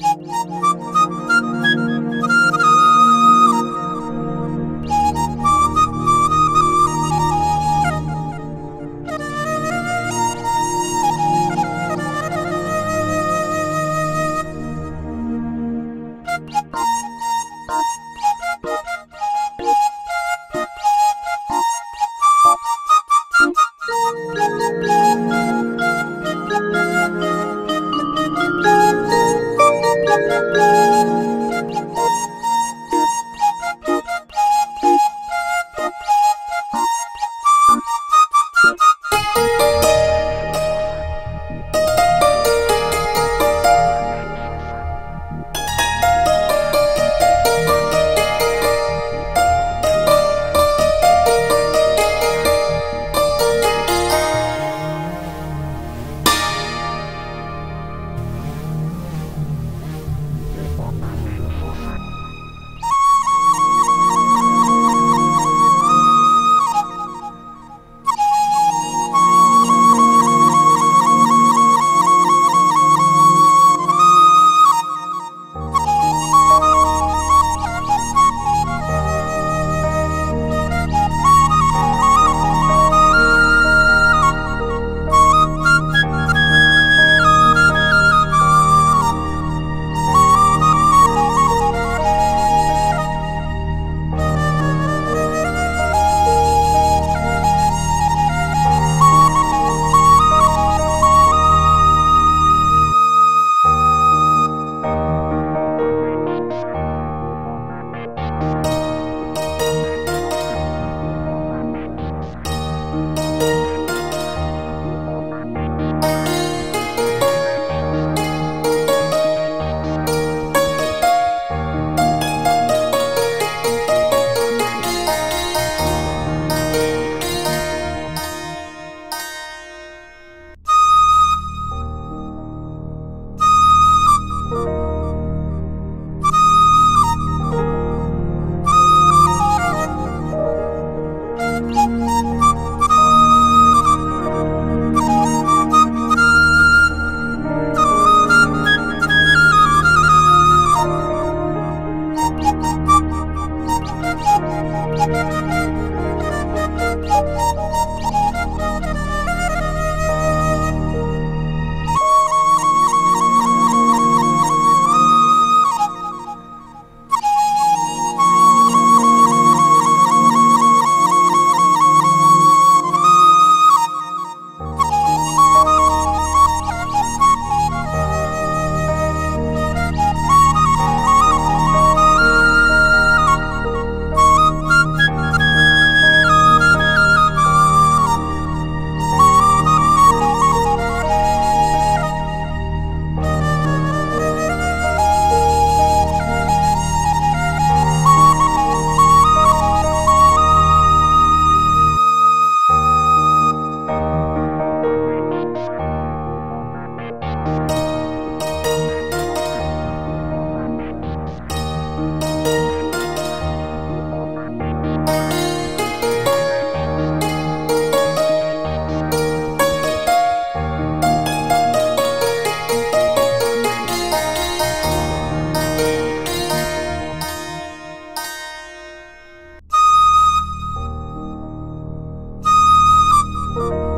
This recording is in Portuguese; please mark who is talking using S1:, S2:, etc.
S1: Música thank you